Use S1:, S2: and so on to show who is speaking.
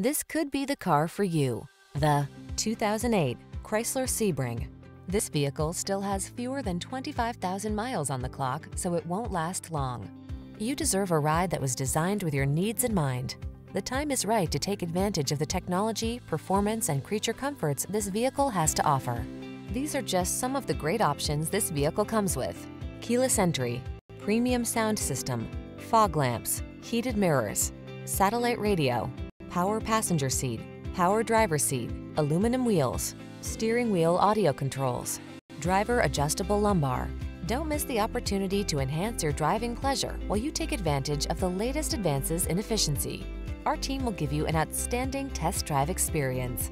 S1: This could be the car for you. The 2008 Chrysler Sebring. This vehicle still has fewer than 25,000 miles on the clock, so it won't last long. You deserve a ride that was designed with your needs in mind. The time is right to take advantage of the technology, performance, and creature comforts this vehicle has to offer. These are just some of the great options this vehicle comes with. Keyless entry, premium sound system, fog lamps, heated mirrors, satellite radio, power passenger seat, power driver seat, aluminum wheels, steering wheel audio controls, driver adjustable lumbar. Don't miss the opportunity to enhance your driving pleasure while you take advantage of the latest advances in efficiency. Our team will give you an outstanding test drive experience.